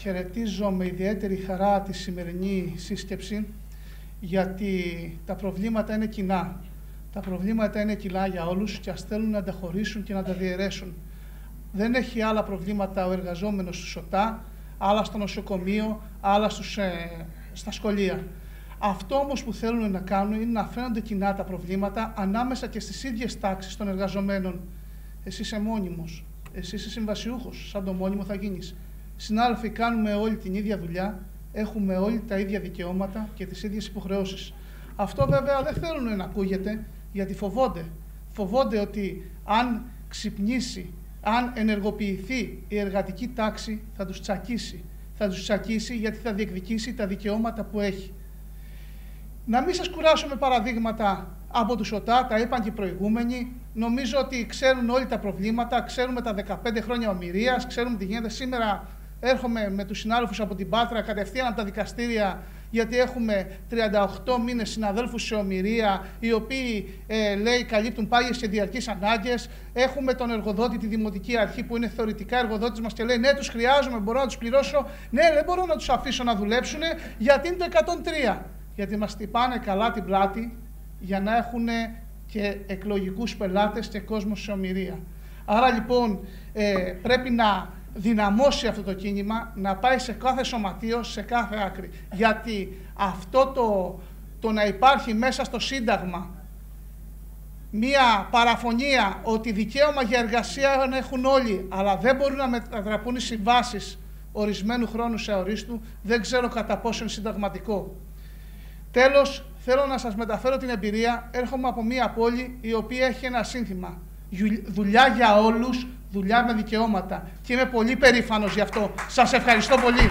χαιρετίζω με ιδιαίτερη χαρά τη σημερινή σύσκεψη γιατί τα προβλήματα είναι κοινά. Τα προβλήματα είναι κοινά για όλους και ας θέλουν να τα χωρίσουν και να τα διαιρέσουν. Δεν έχει άλλα προβλήματα ο εργαζόμενος στο ΣΟΤΑ, άλλα στο νοσοκομείο, άλλα στους, ε, στα σχολεία. Αυτό όμως που θέλουν να κάνουν είναι να φαίνονται κοινά τα προβλήματα ανάμεσα και στις ίδιες τάξεις των εργαζομένων. Εσύ είσαι μόνιμος, εσύ είσαι συμβασιούχος, σαν το μόνιμο θα γίνεις. Συνάδελφοι, κάνουμε όλη την ίδια δουλειά, έχουμε όλοι τα ίδια δικαιώματα και τις ίδιες υποχρεώσεις. Αυτό βέβαια δεν θέλουν να ακούγεται, γιατί φοβόνται. Φοβόνται ότι αν ξυπνήσει, αν ενεργοποιηθεί η εργατική τάξη, θα τους τσακίσει. Θα τους τσακίσει γιατί θα διεκδικήσει τα δικαιώματα που έχει. Να μην σας κουράσω με παραδείγματα από τους ΟΤΑ, τα είπαν και οι προηγούμενοι. Νομίζω ότι ξέρουν όλοι τα προβλήματα, ξέρουμε τα 15 χρόνια ομοιρίας, ξέρουμε τι γίνεται. Σήμερα έρχομαι με τους συνάδελφους από την Πάτρα κατευθείαν από τα δικαστήρια γιατί έχουμε 38 μήνες συναδέλφους σε ομοιρία, οι οποίοι, ε, λέει, καλύπτουν πάγιες και διαρκείς ανάγκες. Έχουμε τον εργοδότη, τη Δημοτική Αρχή, που είναι θεωρητικά εργοδότης μας και λέει, ναι, τους χρειάζομαι, μπορώ να τους πληρώσω. Ναι, δεν μπορώ να τους αφήσω να δουλέψουν, γιατί είναι το 103. Γιατί μας τυπάνε καλά την πλάτη για να έχουν και εκλογικούς πελάτες και κόσμο σε ομοιρία. Άρα λοιπόν ε, πρέπει να δυναμώσει αυτό το κίνημα, να πάει σε κάθε σωματείο, σε κάθε άκρη. Γιατί αυτό το, το να υπάρχει μέσα στο Σύνταγμα μία παραφωνία ότι δικαίωμα για εργασία έχουν όλοι, αλλά δεν μπορούν να μετατραπούν οι συμβάσεις ορισμένου χρόνου σε ορίστου, δεν ξέρω κατά πόσο είναι συνταγματικό. Τέλος, θέλω να σας μεταφέρω την εμπειρία. Έρχομαι από μία πόλη η οποία έχει ένα σύνθημα. Δουλειά για όλους, δουλειά με δικαιώματα. Και είμαι πολύ περήφανος γι' αυτό. Σας ευχαριστώ πολύ.